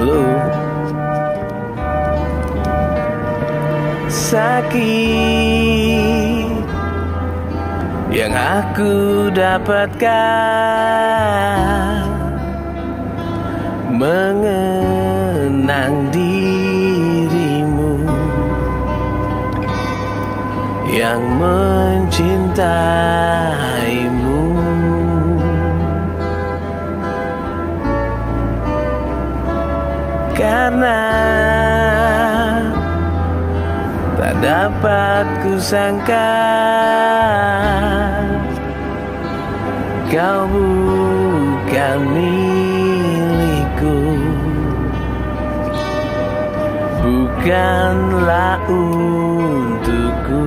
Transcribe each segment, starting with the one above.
Halo. Sakit Yang aku dapatkan. Mengenang dirimu Yang mencintaimu Karena tak dapat kusangka Kau bukan milikku. Bukanlah untukku.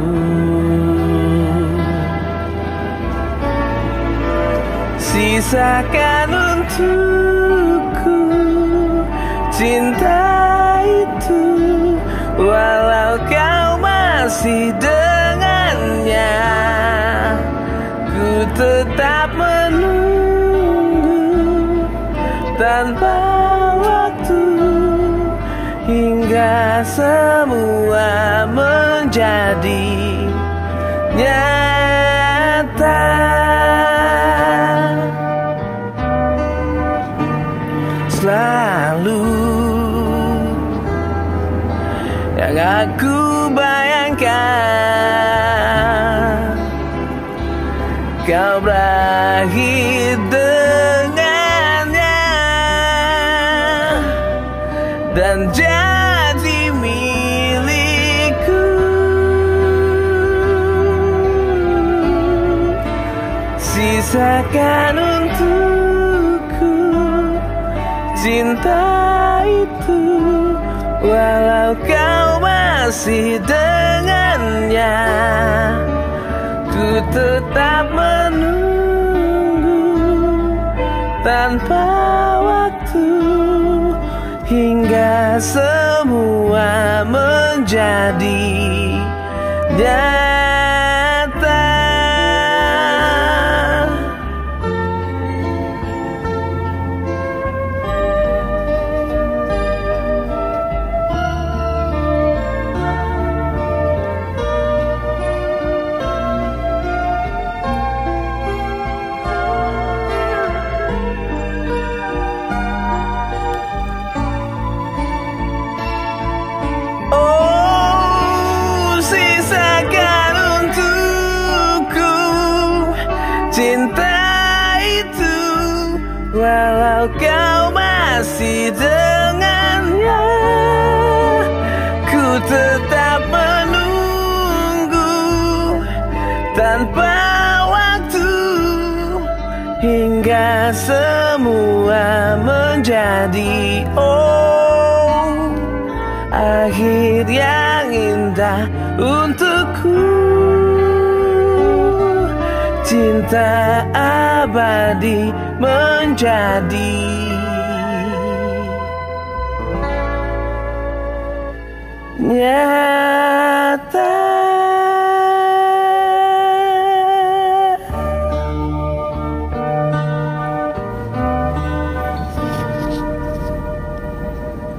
Sisakan untukku cinta itu Walau kau masih dengannya Ku tetap menunggu Tanpa waktu Hingga semua menjadi nyata yang aku bayangkan Kau berakhir dengannya Dan jadi milikku. Sisakan untukku cinta itu Walau kau masih dengannya. Ku tetap menunggu Tanpa waktu Hingga semua menjadi nyata walau kau masih dengannya, ku tetap menunggu tanpa waktu hingga semua menjadi oh akhir yang indah untukku cinta abadi menjadi nyata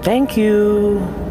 Thank you.